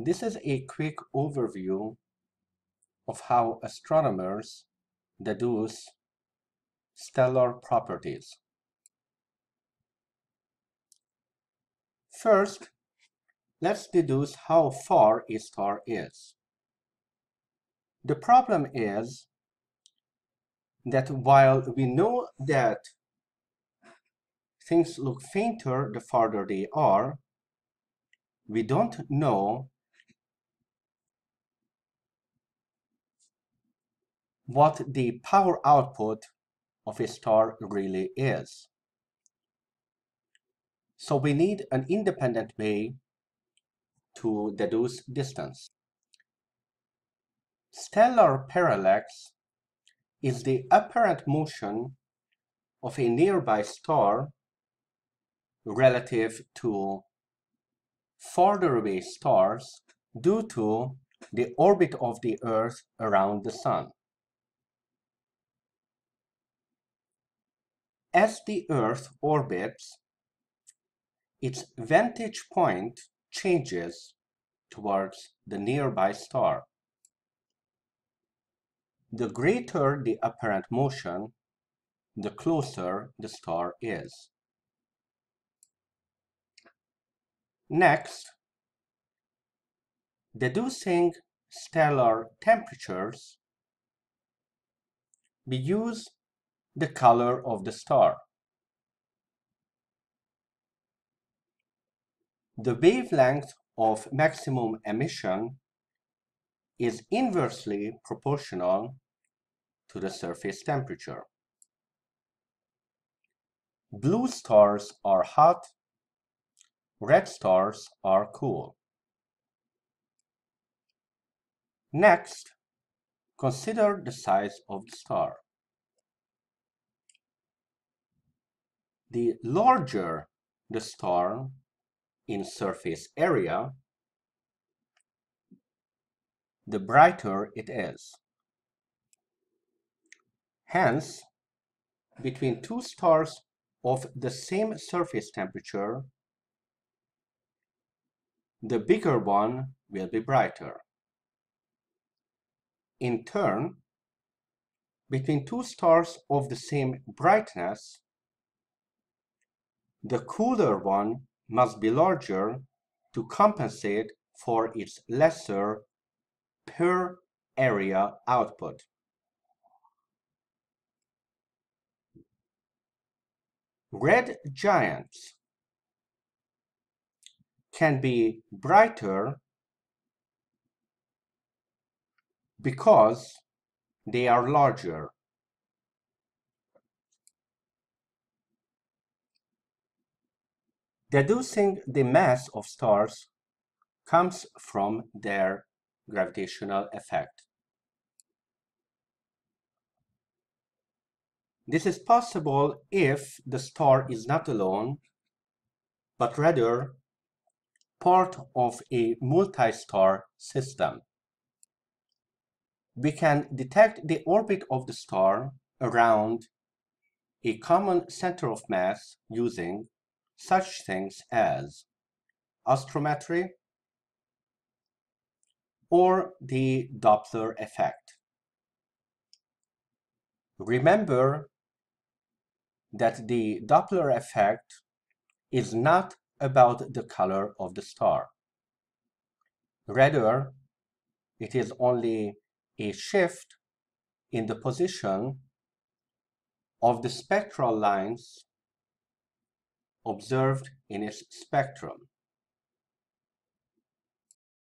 This is a quick overview of how astronomers deduce stellar properties. First, let's deduce how far a star is. The problem is that while we know that things look fainter the farther they are, we don't know what the power output of a star really is. So we need an independent way to deduce distance. Stellar parallax is the apparent motion of a nearby star relative to farther away stars due to the orbit of the Earth around the Sun. As the Earth orbits, its vantage point changes towards the nearby star. The greater the apparent motion, the closer the star is. Next, deducing stellar temperatures, we use the color of the star. The wavelength of maximum emission is inversely proportional to the surface temperature. Blue stars are hot Red stars are cool. Next, consider the size of the star. The larger the star in surface area, the brighter it is. Hence, between two stars of the same surface temperature, the bigger one will be brighter. In turn, between two stars of the same brightness, the cooler one must be larger to compensate for its lesser per area output. Red giants can be brighter because they are larger. Deducing the mass of stars comes from their gravitational effect. This is possible if the star is not alone, but rather part of a multi-star system. We can detect the orbit of the star around a common center of mass using such things as astrometry or the Doppler effect. Remember that the Doppler effect is not about the color of the star. Rather, it is only a shift in the position of the spectral lines observed in its spectrum.